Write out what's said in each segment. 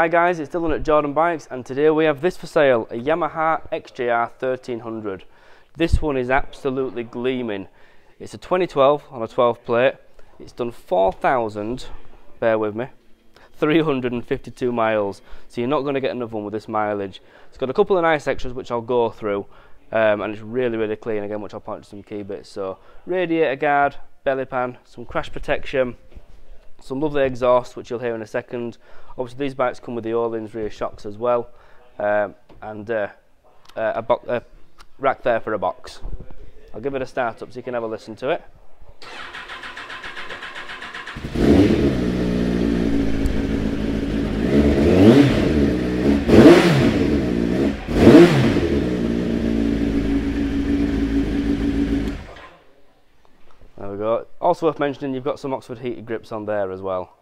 Hi guys, it's Dylan at Jordan Bikes and today we have this for sale, a Yamaha XJR 1300. This one is absolutely gleaming. It's a 2012 on a 12 plate. It's done 4,000, bear with me, 352 miles. So you're not going to get another one with this mileage. It's got a couple of nice extras which I'll go through. Um, and it's really, really clean again, which I'll point to some key bits. So radiator guard, belly pan, some crash protection, some lovely exhaust, which you'll hear in a second. Obviously, these bikes come with the Öhlins rear shocks as well, um, and uh, uh, a, a rack there for a box. I'll give it a start up so you can have a listen to it. Go. Also worth mentioning, you've got some Oxford heated grips on there as well.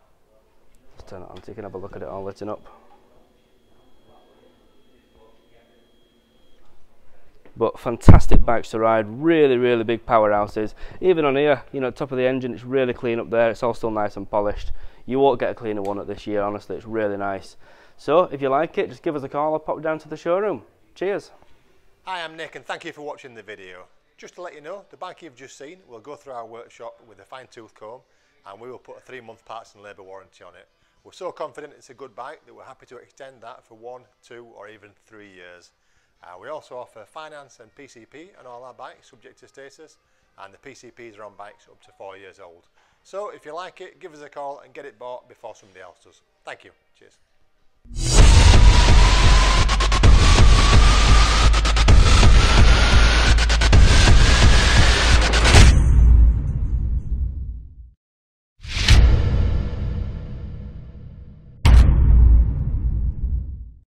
Let's turn it on so you can have a look at it all lit up. But fantastic bikes to ride, really, really big powerhouses. Even on here, you know, top of the engine, it's really clean up there. It's all still nice and polished. You won't get a cleaner one at this year, honestly, it's really nice. So, if you like it, just give us a call or pop down to the showroom. Cheers. Hi, I'm Nick and thank you for watching the video. Just to let you know, the bike you've just seen will go through our workshop with a fine tooth comb and we will put a three month parts and labour warranty on it. We're so confident it's a good bike that we're happy to extend that for one, two or even three years. Uh, we also offer finance and PCP on all our bikes subject to status and the PCPs are on bikes up to four years old. So if you like it, give us a call and get it bought before somebody else does. Thank you. Cheers.